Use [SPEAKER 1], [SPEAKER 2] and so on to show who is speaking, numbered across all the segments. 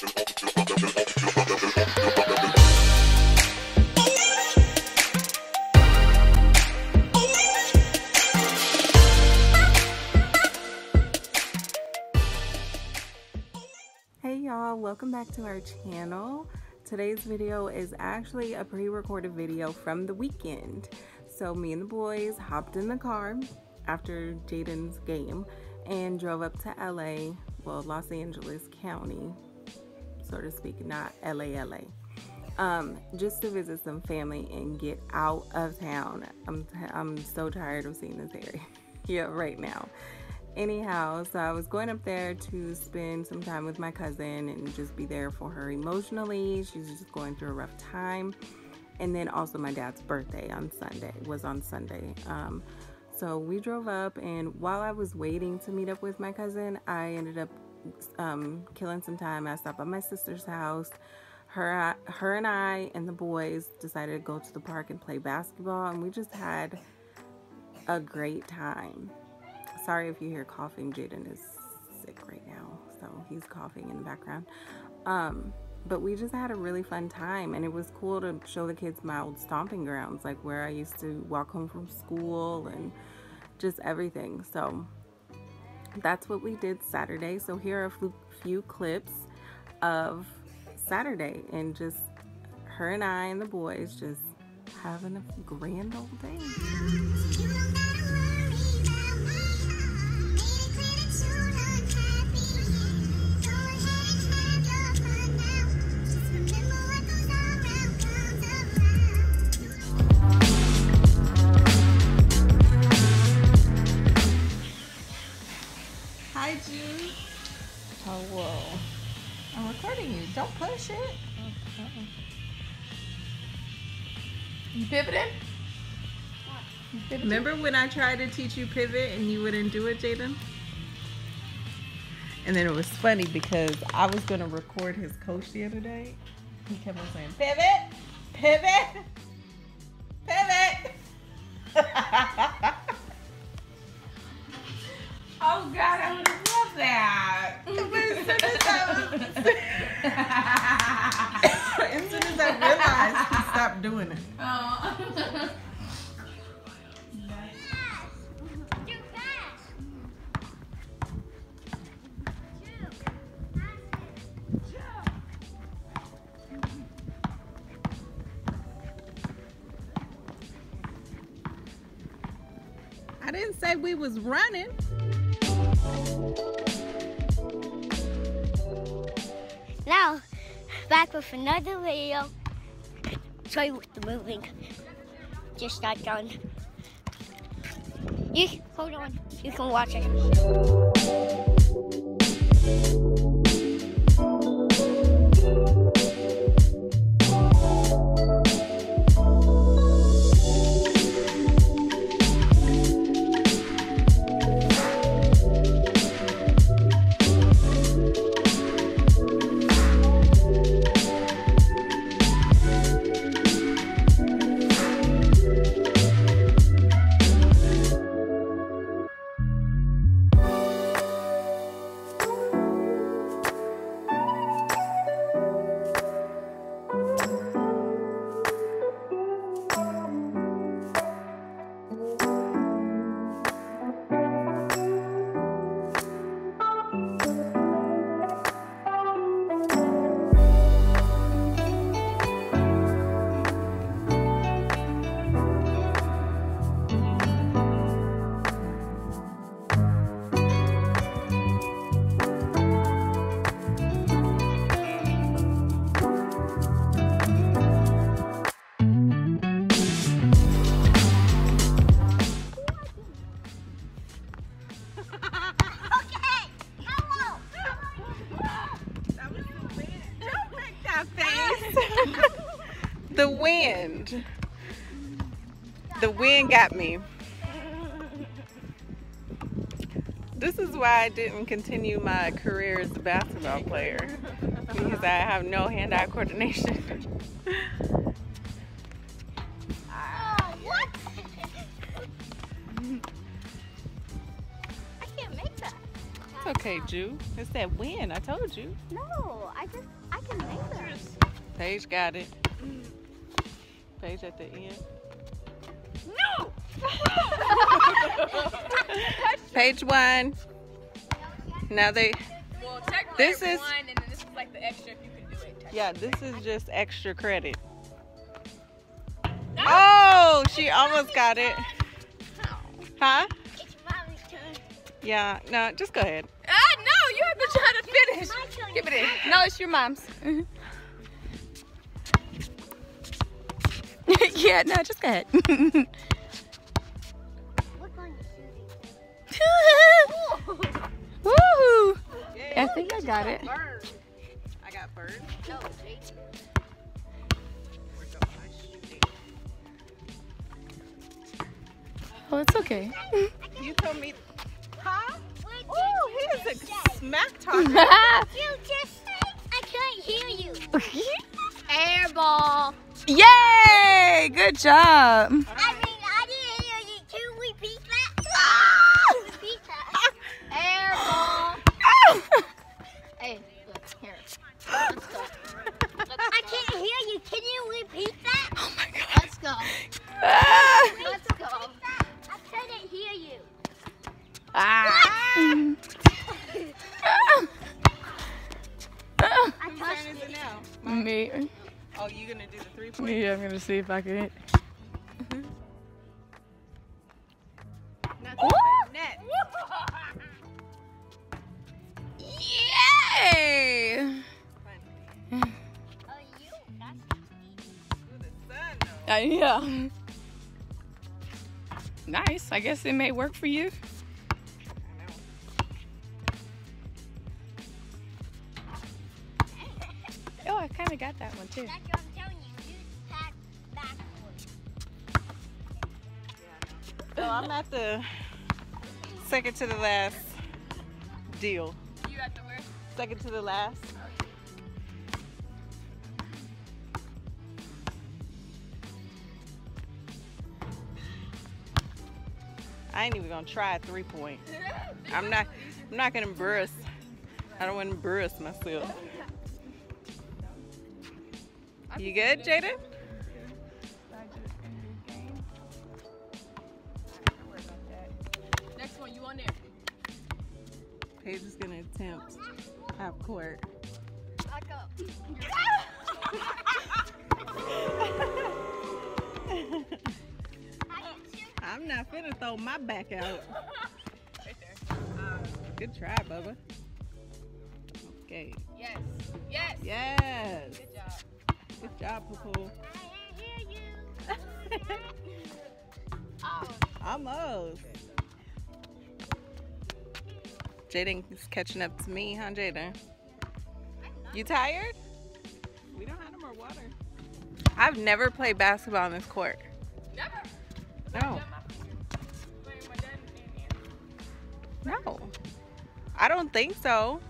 [SPEAKER 1] Hey y'all, welcome back to our channel. Today's video is actually a pre-recorded video from the weekend. So me and the boys hopped in the car after Jaden's game and drove up to LA, well Los Angeles County, so to speak, not LA LA. Um, just to visit some family and get out of town. I'm, I'm so tired of seeing this area yeah, right now anyhow so i was going up there to spend some time with my cousin and just be there for her emotionally she's just going through a rough time and then also my dad's birthday on sunday was on sunday um, so we drove up and while i was waiting to meet up with my cousin i ended up um, killing some time i stopped at my sister's house her her and i and the boys decided to go to the park and play basketball and we just had a great time sorry if you hear coughing. Jaden is sick right now, so he's coughing in the background. Um, but we just had a really fun time, and it was cool to show the kids my old stomping grounds, like where I used to walk home from school and just everything. So that's what we did Saturday. So here are a few clips of Saturday and just her and I and the boys just having a grand old day.
[SPEAKER 2] Don't push it. You pivoting?
[SPEAKER 1] You pivoting? Remember when I tried to teach you pivot and you wouldn't do it, Jaden? And then it was funny because I was going to record his coach the other day. He kept on saying, pivot, pivot, pivot. he doing it. Oh. I didn't say we was running.
[SPEAKER 3] Now, back with another video. Sorry with the moving. Just got done. You, hold on, you can watch it.
[SPEAKER 1] Got me. This is why I didn't continue my career as a basketball player because I have no hand-eye coordination. What? I can't make that. It's okay, Jew. It's that wind. I told you.
[SPEAKER 3] No, I just I can make them.
[SPEAKER 1] Paige got it. Paige at the end.
[SPEAKER 2] No!
[SPEAKER 1] Paige one. Now they,
[SPEAKER 2] well, technically
[SPEAKER 1] This
[SPEAKER 2] it's
[SPEAKER 1] is-
[SPEAKER 2] one, and then this is like the extra if you can do it.
[SPEAKER 1] yeah, this is just extra credit. Oh, she almost got it. Huh?
[SPEAKER 3] It's mommy's turn.
[SPEAKER 1] Yeah, no, just go ahead.
[SPEAKER 2] Ah, no, you have to try to finish.
[SPEAKER 3] My turn.
[SPEAKER 2] Give it in. No, it's your mom's. yeah, no, just go ahead.
[SPEAKER 3] Look on the shooting.
[SPEAKER 2] Woohoo! I think I got it.
[SPEAKER 1] I got bird.
[SPEAKER 3] No, Jake.
[SPEAKER 2] Oh, it's okay.
[SPEAKER 1] You told me. Huh? Oh, he is a smack talker.
[SPEAKER 3] You just say I can't hear you. Air ball.
[SPEAKER 2] Yay! Good job. See if I can hit.
[SPEAKER 1] Net.
[SPEAKER 2] Yay! Uh, yeah. Nice. I guess it may work for you. Oh, I kind of got that one too.
[SPEAKER 1] So I'm at the second to the last deal.
[SPEAKER 2] You got the word?
[SPEAKER 1] Second to the last. I ain't even gonna try a three point. I'm not. I'm not gonna embarrass. I don't want to embarrass myself. You good, Jaden? Paige is gonna attempt half court.
[SPEAKER 3] Back up.
[SPEAKER 1] I'm not finna throw my back out.
[SPEAKER 2] Right there.
[SPEAKER 1] Good try, Bubba. Okay.
[SPEAKER 2] Yes. Yes.
[SPEAKER 1] Yes.
[SPEAKER 2] Good job.
[SPEAKER 1] Good job, Poo
[SPEAKER 3] I hear you. Oh,
[SPEAKER 1] Almost. Jaden is catching up to me, huh, Jaden? You tired? We don't have no more water. I've never played basketball on this court.
[SPEAKER 2] Never.
[SPEAKER 1] No.
[SPEAKER 2] Playing my dad in here.
[SPEAKER 1] No. I don't think so.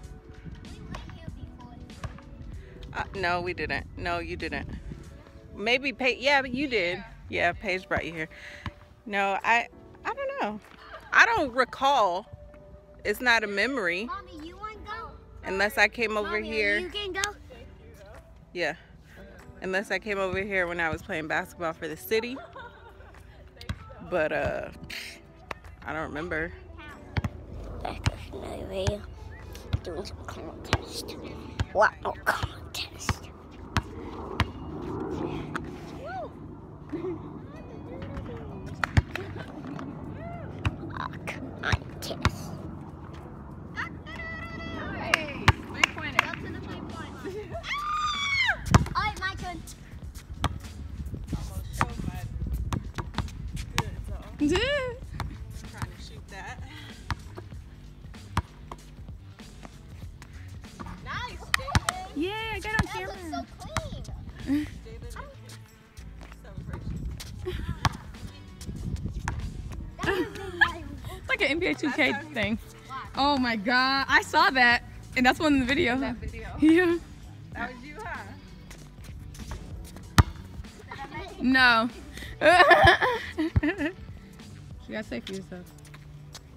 [SPEAKER 3] we went here before.
[SPEAKER 1] Uh, no, we didn't. No, you didn't. Maybe Paige. Yeah, but you did. Yeah, Paige brought you here. No, I. I don't know. I don't recall. It's not a memory
[SPEAKER 3] Mommy, you want to go?
[SPEAKER 1] unless I came over
[SPEAKER 3] Mommy,
[SPEAKER 1] here.
[SPEAKER 3] You can go.
[SPEAKER 1] Yeah. Unless I came over here when I was playing basketball for the city. But uh I don't remember.
[SPEAKER 3] Back of Nigeria. Doing some contest. Contest. So clean.
[SPEAKER 1] David.
[SPEAKER 3] That was in my
[SPEAKER 2] It's like an NBA 2K thing. Oh my god, I saw that, and that's one in the video. huh?
[SPEAKER 1] video.
[SPEAKER 2] Yeah.
[SPEAKER 1] That was you, huh?
[SPEAKER 2] No. you gotta say for yourself.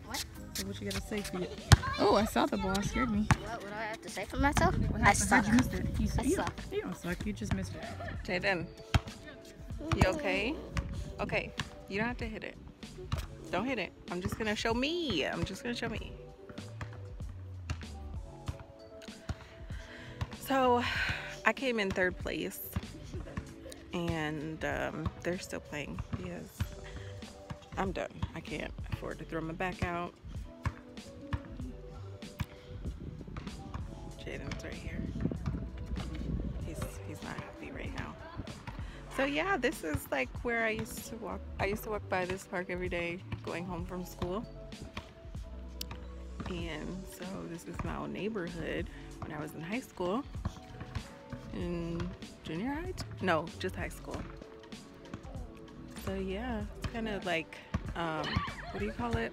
[SPEAKER 3] What?
[SPEAKER 2] So what you gotta say for you? Oh, I saw the ball. It scared me.
[SPEAKER 3] What would I have to say for myself? I
[SPEAKER 2] happened?
[SPEAKER 3] suck.
[SPEAKER 2] You miss it? You,
[SPEAKER 3] I
[SPEAKER 2] you,
[SPEAKER 3] suck.
[SPEAKER 2] you don't suck. You just missed it.
[SPEAKER 1] Jaden, you okay? Okay, you don't have to hit it. Don't hit it. I'm just gonna show me. I'm just gonna show me. So, I came in third place, and um, they're still playing because I'm done. I can't afford to throw my back out. Jaden's right here. He's he's not happy right now. So yeah, this is like where I used to walk. I used to walk by this park every day going home from school. And so this is my old neighborhood when I was in high school. In junior high? No, just high school. So yeah, it's kind of like, um, what do you call it?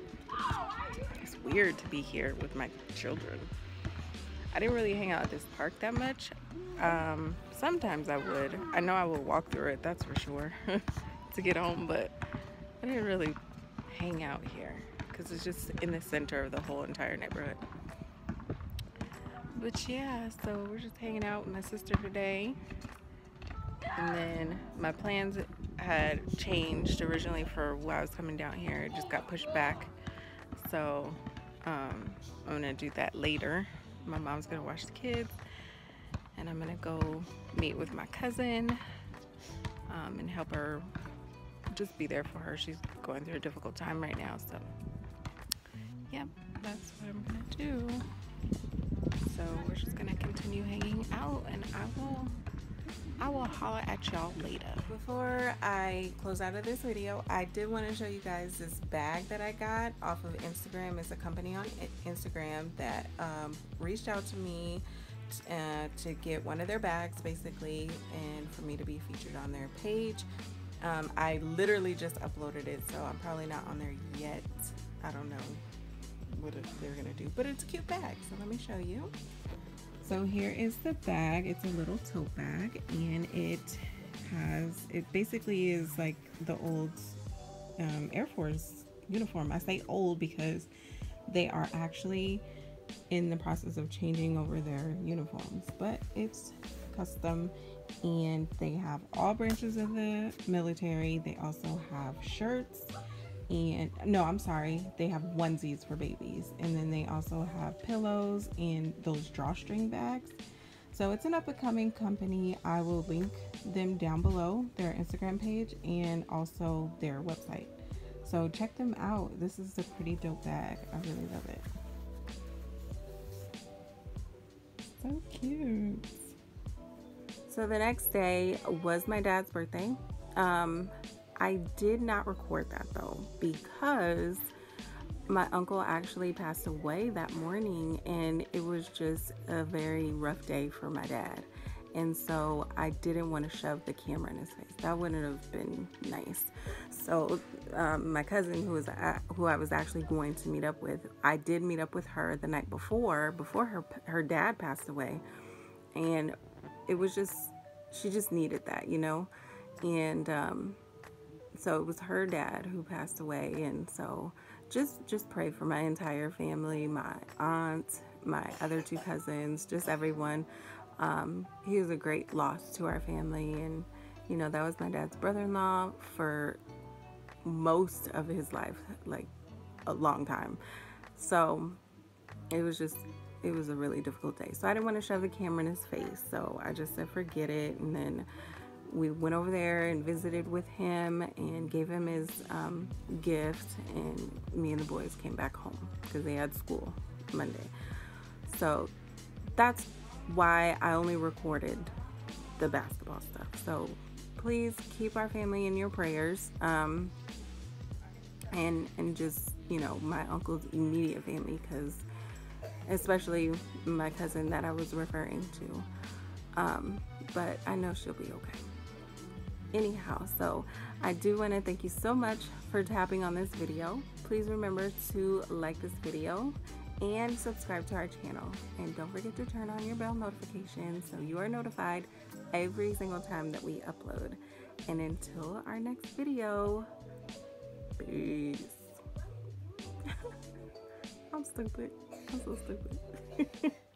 [SPEAKER 1] It's weird to be here with my children. I didn't really hang out at this park that much. Um, sometimes I would. I know I would walk through it, that's for sure, to get home, but I didn't really hang out here because it's just in the center of the whole entire neighborhood. But yeah, so we're just hanging out with my sister today. And then my plans had changed originally for why I was coming down here. It just got pushed back. So um, I'm gonna do that later. My mom's gonna watch the kids, and I'm gonna go meet with my cousin um, and help her. Just be there for her. She's going through a difficult time right now. So, yep, that's what I'm gonna do. So we're just gonna continue hanging out, and I will. I will holler at y'all later. Before I close out of this video, I did want to show you guys this bag that I got off of Instagram. It's a company on Instagram that um, reached out to me uh, to get one of their bags basically and for me to be featured on their page. Um, I literally just uploaded it, so I'm probably not on there yet. I don't know what they're gonna do, but it's a cute bag, so let me show you. So here is the bag. It's a little tote bag and it has, it basically is like the old um, Air Force uniform. I say old because they are actually in the process of changing over their uniforms, but it's custom and they have all branches of the military. They also have shirts and no, I'm sorry, they have onesies for babies, and then they also have pillows and those drawstring bags. So it's an up and coming company. I will link them down below, their Instagram page, and also their website. So check them out. This is a pretty dope bag. I really love it. So cute. So the next day was my dad's birthday. Um, I did not record that though because my uncle actually passed away that morning and it was just a very rough day for my dad. And so I didn't want to shove the camera in his face. That wouldn't have been nice. So um, my cousin, who was a- who I was actually going to meet up with, I did meet up with her the night before, before her her dad passed away, and it was just she just needed that, you know, and um, so it was her dad who passed away and so just just pray for my entire family my aunt my other two cousins just everyone. Um, he was a great loss to our family and you know that was my dad's brother-in-law for most of his life like a long time. So it was just it was a really difficult day. So i didn't want to shove the camera in his face so i just said forget it and then we went over there and visited with him and gave him his um, gift and me and the boys came back home because they had school monday. So that's why i only recorded the basketball stuff. So please keep our family in your prayers um, and and just you know my uncle's immediate family because especially my cousin that i was referring to. Um, but i know she'll be okay anyhow so i do want to thank you so much for tapping on this video please remember to like this video and subscribe to our channel and don't forget to turn on your bell notification so you are notified every single time that we upload and until our next video peace I'm stupid. I'm so stupid.